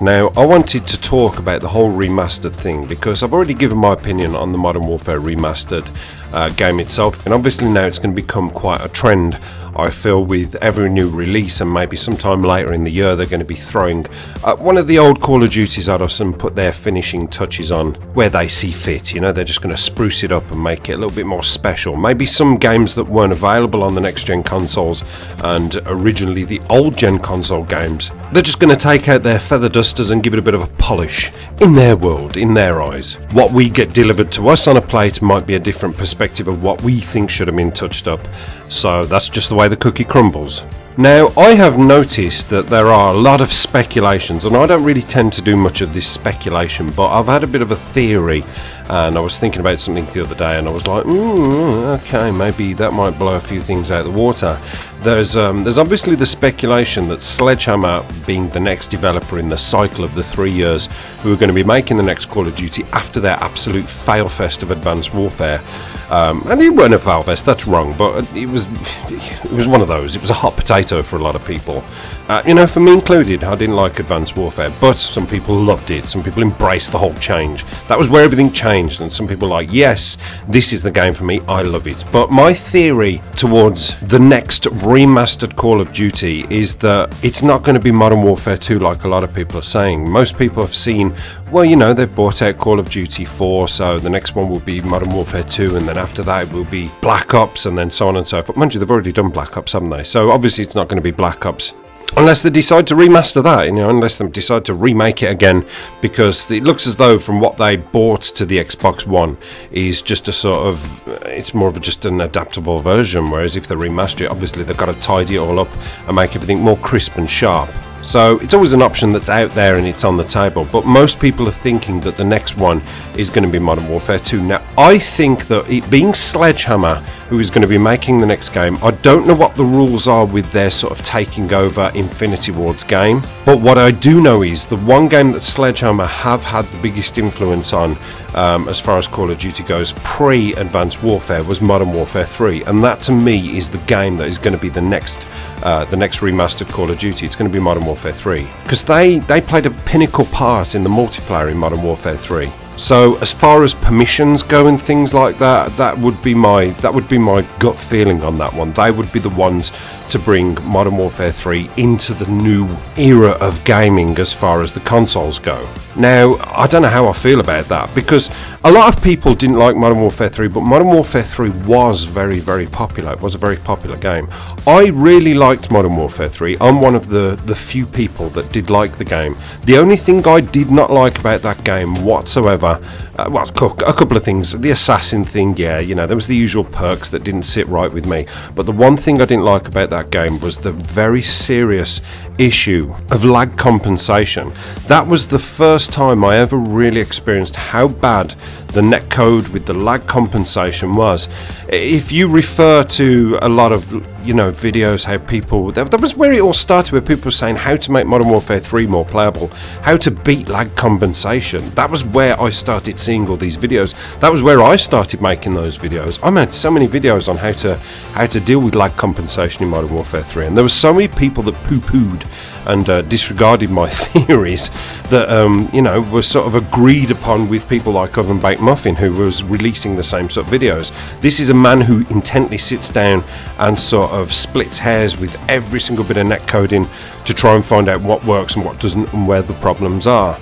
Now, I wanted to talk about the whole remastered thing because I've already given my opinion on the Modern Warfare remastered uh, game itself, and obviously now it's going to become quite a trend I feel with every new release and maybe sometime later in the year they're going to be throwing uh, one of the old Call of Duties at us and put their finishing touches on where they see fit. You know, they're just going to spruce it up and make it a little bit more special. Maybe some games that weren't available on the next gen consoles and originally the old gen console games, they're just going to take out their feather dusters and give it a bit of a polish in their world, in their eyes. What we get delivered to us on a plate might be a different perspective of what we think should have been touched up. So that's just the way the cookie crumbles. Now, I have noticed that there are a lot of speculations, and I don't really tend to do much of this speculation, but I've had a bit of a theory, and I was thinking about something the other day, and I was like, mm, okay, maybe that might blow a few things out of the water. There's, um, there's obviously the speculation that Sledgehammer, being the next developer in the cycle of the three years, who are going to be making the next Call of Duty after their absolute failfest of Advanced Warfare, um, and it weren't a failfest, that's wrong, but it was, it was one of those. It was a hot potato for a lot of people. Uh, you know, for me included, I didn't like Advanced Warfare, but some people loved it. Some people embraced the whole change. That was where everything changed, and some people like, yes, this is the game for me. I love it. But my theory towards the next remastered Call of Duty is that it's not going to be Modern Warfare 2 like a lot of people are saying. Most people have seen, well, you know, they've bought out Call of Duty 4, so the next one will be Modern Warfare 2, and then after that it will be Black Ops, and then so on and so forth. Mind you, they've already done Black Ops, haven't they? So obviously it's not going to be Black Ops unless they decide to remaster that, you know, unless they decide to remake it again, because it looks as though from what they bought to the Xbox One is just a sort of, it's more of just an adaptable version. Whereas if they remaster it, obviously they've got to tidy it all up and make everything more crisp and sharp. So it's always an option that's out there and it's on the table, but most people are thinking that the next one is going to be Modern Warfare 2. Now, I think that it being Sledgehammer who is going to be making the next game, I don't know what the rules are with their sort of taking over Infinity Ward's game, but what I do know is the one game that Sledgehammer have had the biggest influence on um, as far as Call of Duty goes pre Advanced Warfare was Modern Warfare 3, and that to me is the game that is going to be the next uh, the next remastered Call of Duty. It's going to be Modern Warfare 3 because they they played a pinnacle part in the multiplayer in Modern Warfare 3. So as far as permissions go and things like that, that would be my that would be my gut feeling on that one. They would be the ones to bring Modern Warfare 3 into the new era of gaming as far as the consoles go. Now, I don't know how I feel about that because a lot of people didn't like Modern Warfare 3, but Modern Warfare 3 was very, very popular. It was a very popular game. I really liked Modern Warfare 3. I'm one of the, the few people that did like the game. The only thing I did not like about that game whatsoever, uh, well, a couple of things. The assassin thing, yeah, you know, there was the usual perks that didn't sit right with me. But the one thing I didn't like about that game was the very serious issue of lag compensation. That was the first time I ever really experienced how bad the netcode with the lag compensation was. If you refer to a lot of you know videos how people that, that was where it all started with people saying how to make Modern Warfare 3 more playable, how to beat lag compensation. That was where I started seeing all these videos. That was where I started making those videos. I made so many videos on how to how to deal with lag compensation in Modern Warfare 3 and there were so many people that poo-pooed and uh, disregarded my theories that um, you know were sort of agreed upon with people like Oven Muffin who was releasing the same sort of videos. This is a man who intently sits down and sort of splits hairs with every single bit of net coding to try and find out what works and what doesn't and where the problems are.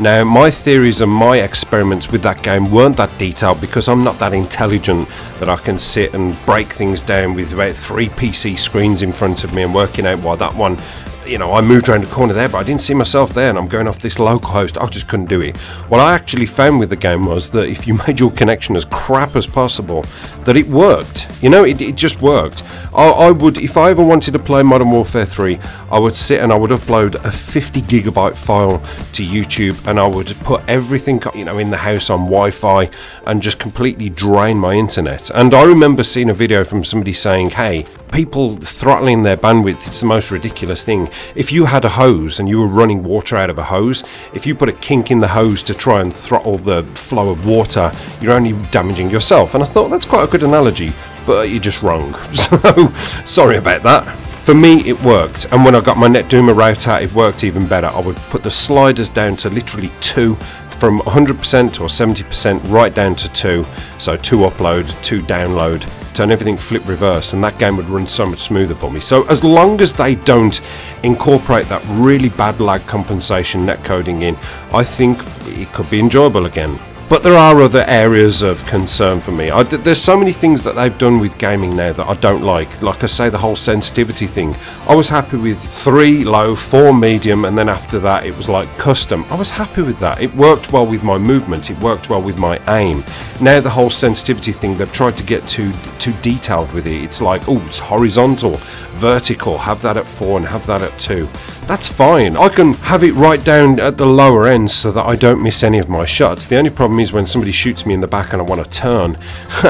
Now, my theories and my experiments with that game weren't that detailed because I'm not that intelligent that I can sit and break things down with about three PC screens in front of me and working out why that one you know, I moved around the corner there, but I didn't see myself there, and I'm going off this local host. I just couldn't do it. What I actually found with the game was that if you made your connection as crap as possible, that it worked. You know, it, it just worked. I, I would, if I ever wanted to play Modern Warfare 3, I would sit and I would upload a 50 gigabyte file to YouTube, and I would put everything, you know, in the house on Wi-Fi, and just completely drain my internet. And I remember seeing a video from somebody saying, "Hey, people throttling their bandwidth, it's the most ridiculous thing. If you had a hose and you were running water out of a hose, if you put a kink in the hose to try and throttle the flow of water, you're only damaging yourself. And I thought that's quite a good analogy, but you're just wrong. So, sorry about that. For me, it worked, and when I got my NetDuma router, it worked even better. I would put the sliders down to literally two, from 100% or 70% right down to two. So two upload, two download, turn everything flip reverse, and that game would run so much smoother for me. So as long as they don't incorporate that really bad lag compensation netcoding in, I think it could be enjoyable again. But there are other areas of concern for me. I, there's so many things that they've done with gaming now that I don't like. Like I say, the whole sensitivity thing. I was happy with three low, four medium, and then after that it was like custom. I was happy with that. It worked well with my movement. It worked well with my aim. Now the whole sensitivity thing, they've tried to get too too detailed with it. It's like, oh, it's horizontal, vertical. Have that at four and have that at two. That's fine. I can have it right down at the lower end so that I don't miss any of my shots. The only is when somebody shoots me in the back and I want to turn.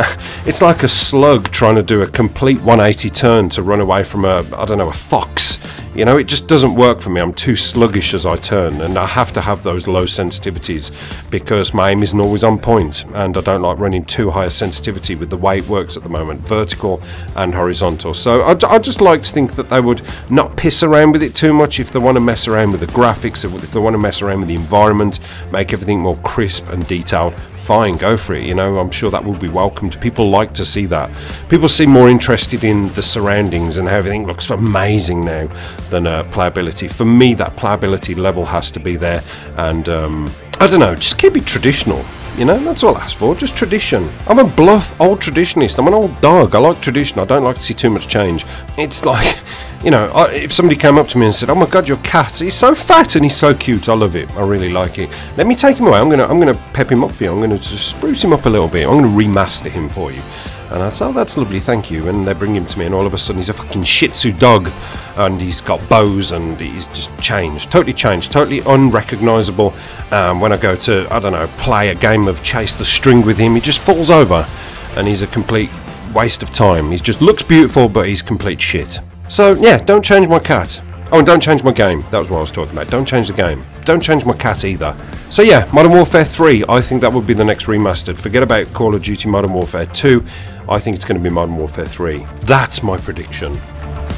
it's like a slug trying to do a complete 180 turn to run away from a, I don't know, a fox. You know, it just doesn't work for me. I'm too sluggish as I turn, and I have to have those low sensitivities because my aim isn't always on point, and I don't like running too high a sensitivity with the way it works at the moment, vertical and horizontal. So I, I just like to think that they would not piss around with it too much if they want to mess around with the graphics, if they want to mess around with the environment, make everything more crisp and detailed fine, go for it. You know, I'm sure that will be welcomed. People like to see that. People seem more interested in the surroundings and how everything looks amazing now than uh, playability. For me, that playability level has to be there, and um, I don't know, just keep it traditional. You know, that's all I ask for, just tradition. I'm a bluff old traditionist. I'm an old dog. I like tradition. I don't like to see too much change. It's like, you know, I, if somebody came up to me and said, "Oh my God, your cat! He's so fat and he's so cute. I love it. I really like it. Let me take him away. I'm gonna, I'm gonna pep him up for you. I'm gonna just spruce him up a little bit. I'm gonna remaster him for you." And I said, oh, that's lovely, thank you. And they bring him to me, and all of a sudden he's a fucking Shih Tzu dog, and he's got bows, and he's just changed, totally changed, totally unrecognisable. Um, when I go to, I don't know, play a game of chase the string with him, he just falls over, and he's a complete waste of time. He just looks beautiful, but he's complete shit. So yeah, don't change my cat. Oh, and don't change my game. That was what I was talking about. Don't change the game. Don't change my cat either. So yeah, Modern Warfare 3, I think that would be the next remastered. Forget about Call of Duty Modern Warfare 2. I think it's going to be Modern Warfare 3. That's my prediction.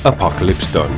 Apocalypse done.